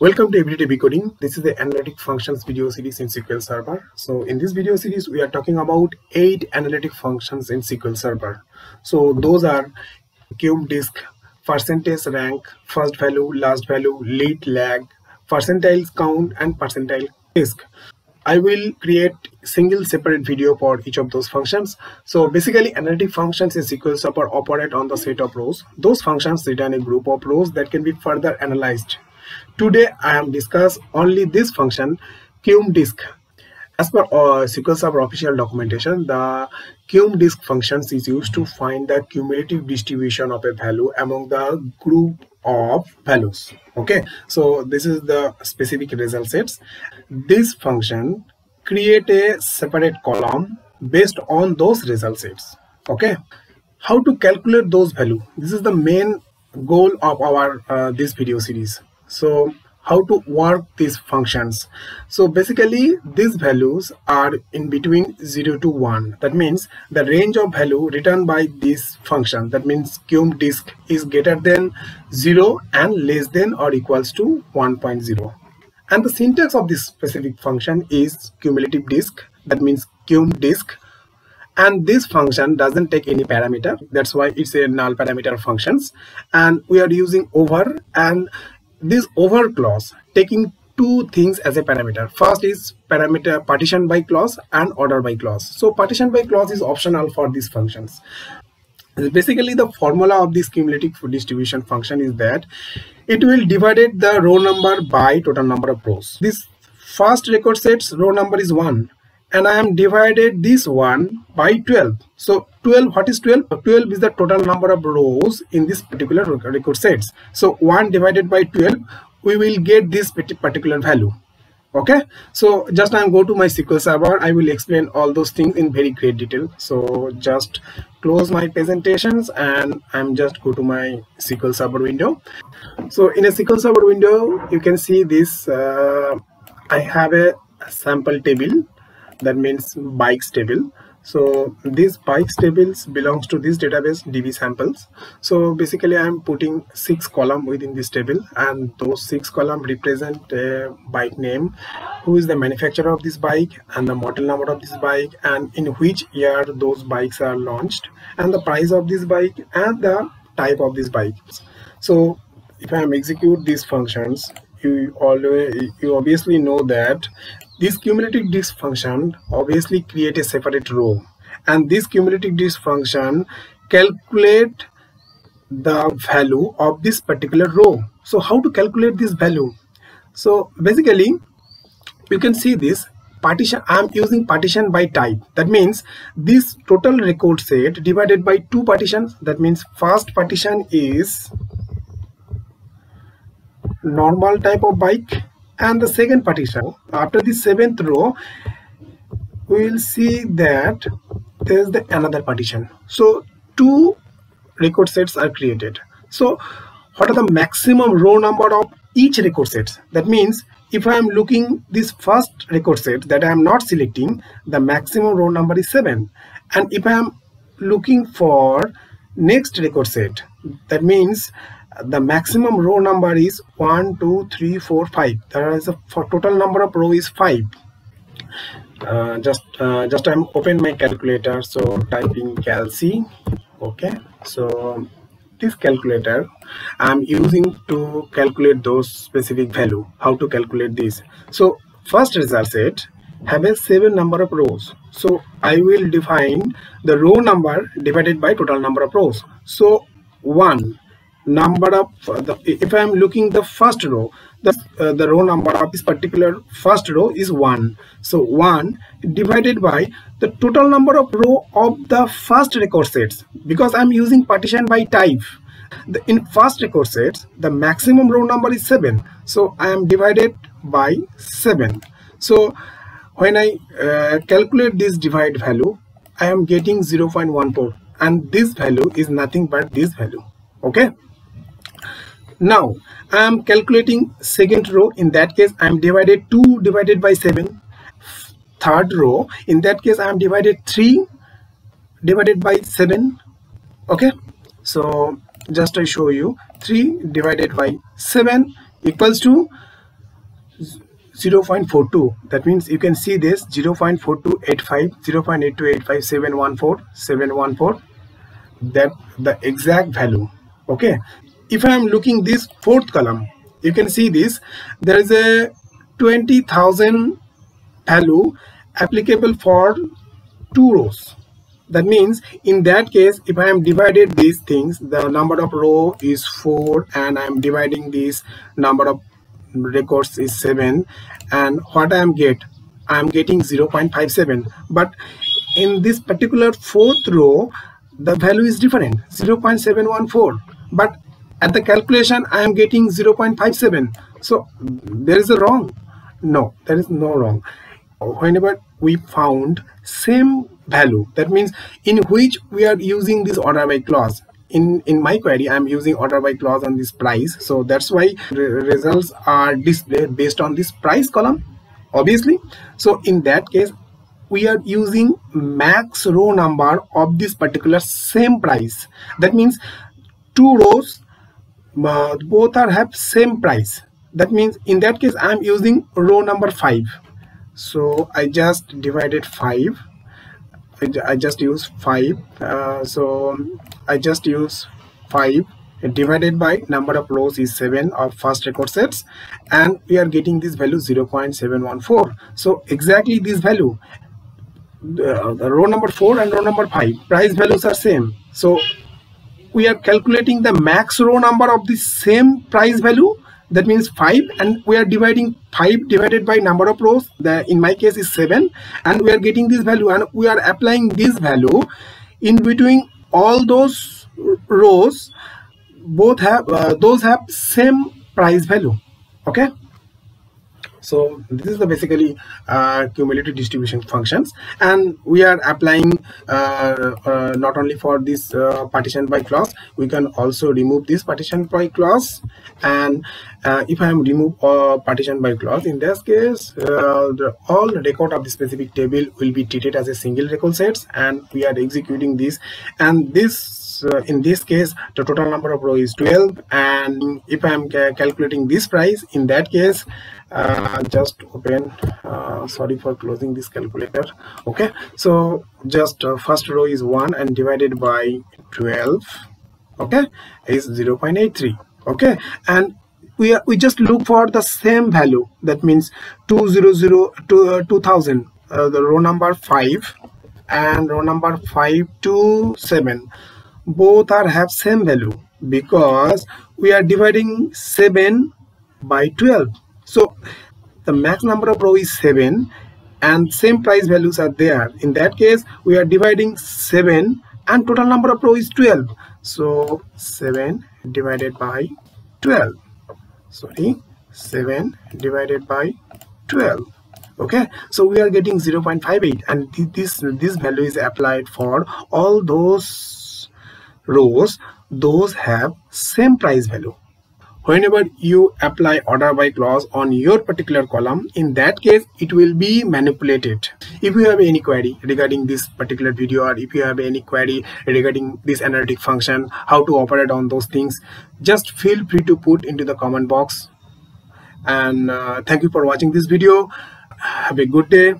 Welcome to Everyday Be Coding. This is the analytic functions video series in SQL Server. So in this video series, we are talking about eight analytic functions in SQL Server. So those are CUME_DIST, percentage rank, first value, last value, lead lag, PERCENTILE_CONT, and percentile disk. I will create single separate video for each of those functions. So basically analytic functions in SQL Server operate on the set of rows. Those functions return a group of rows that can be further analyzed. Today I am discuss only this function CUME_DIST. As per uh, SQL Server official documentation, the CUME_DIST functions is used to find the cumulative distribution of a value among the group of values. Okay? So this is the specific result sets. This function create a separate column based on those result sets. Okay? How to calculate those value? This is the main goal of our uh, this video series so how to work these functions? So basically these values are in between 0 to 1 that means the range of value returned by this function that means CUME_DIST is greater than 0 and less than or equals to 1.0 and the syntax of this specific function is cumulative disk that means CUME_DIST. And this function doesn't take any parameter. That's why it's a null parameter functions. And we are using over and this over clause taking two things as a parameter. First is parameter partition by clause and order by clause. So partition by clause is optional for these functions. Basically the formula of this cumulative distribution function is that it will divided the row number by total number of rows. This first record sets row number is 1 and I am divided this one by 12 so 12 what is 12 12 is the total number of rows in this particular record sets. So 1 divided by 12 we will get this particular value. Okay? So just i'm go to my sql server. I will explain all those things in very great detail. So just close my presentations and i'm just go to my sql server window. So in a sql server window you can see this uh, i have a sample table that means bikes table. So these bikes tables belongs to this database db samples. So basically i'm putting six column within this table and those six column represent a bike name. Who is the manufacturer of this bike and the model number of this bike and in which year those bikes are launched and the price of this bike and the type of this bike so if i am execute these functions you always you obviously know that this cumulative disk function obviously create a separate row and this cumulative disk function calculate the value of this particular row. So how to calculate this value? So basically you can see this partition I'm using partition by type that means this total record set divided by two partitions that means first partition is normal type of bike and the second partition after the seventh row we will see that there is the another partition. So two record sets are created. So what are the maximum row number of each record sets? That means if i am looking this first record set that i am not selecting the maximum row number is 7 and if i am looking for next record set that means the maximum row number is 1 2 3 4 5 there is a for total number of row is 5 uh, just uh, just i'm open my calculator so typing calc okay so this calculator i'm using to calculate those specific value how to calculate this. So first result set have a seven number of rows. So i will define the row number divided by total number of rows. So one number of the, if I am looking the first row the, uh, the row number of this particular first row is 1 so 1 divided by the total number of row of the first record sets because I'm using partition by type. The, in first record sets the maximum row number is 7 so I am divided by 7 so when I uh, calculate this divide value I am getting 0.14 and this value is nothing but this value. Okay now I am calculating second row. In that case I am divided 2 divided by 7 third row. In that case I am divided 3 divided by 7 okay? So just I show you. 3 divided by 7 equals to 0.42 that means you can see this. 0.4285 0.8285 714 714 that the exact value. Okay if i am looking this fourth column you can see this. There is a 20000 value applicable for two rows. That means in that case if i am divided these things the number of row is 4 and i am dividing this number of records is 7 and what i am get? I am getting 0.57 but in this particular fourth row the value is different 0.714 but at the calculation i am getting 0.57 so there is a wrong. No there is no wrong. Whenever we found same value that means in which we are using this order by clause. In in my query i'm using order by clause on this price. So that's why results are displayed based on this price column obviously. So in that case we are using max row number of this particular same price. That means two rows both are have same price. That means in that case i'm using row number five. So i just divided five. I just use 5 uh, so I just use 5 divided by number of rows is 7 of first record sets. And we are getting this value 0 0.714 so exactly this value the, the row number 4 and row number 5 price values are same. So we are calculating the max row number of the same price value that means 5 and we are dividing 5 divided by number of rows the in my case is 7 and we are getting this value and we are applying this value in between all those rows both have uh, those have same price value okay so this is the basically uh, cumulative distribution functions. And we are applying uh, uh, not only for this uh, partition by clause we can also remove this partition by clause. And uh, if I am remove uh, partition by clause in this case the, all record of the specific table will be treated as a single record sets and we are executing this. And this uh, in this case the total number of row is 12 and if i'm ca calculating this price in that case uh, just open uh, sorry for closing this calculator okay? So just uh, first row is 1 and divided by 12 okay is 0 0.83 okay? And we are, we just look for the same value that means 200 to uh, 2000 uh, the row number 5 and row number 5 to 7 both are have same value because we are dividing 7 by 12 so the max number of row is 7 and same price values are there. In that case we are dividing 7 and total number of row is 12 so 7 divided by 12 sorry 7 divided by 12 okay? So we are getting 0.58 and this this value is applied for all those rows those have same price value. Whenever you apply order by clause on your particular column in that case it will be manipulated. If you have any query regarding this particular video or if you have any query regarding this analytic function how to operate on those things just feel free to put into the comment box. And uh, thank you for watching this video. Have a good day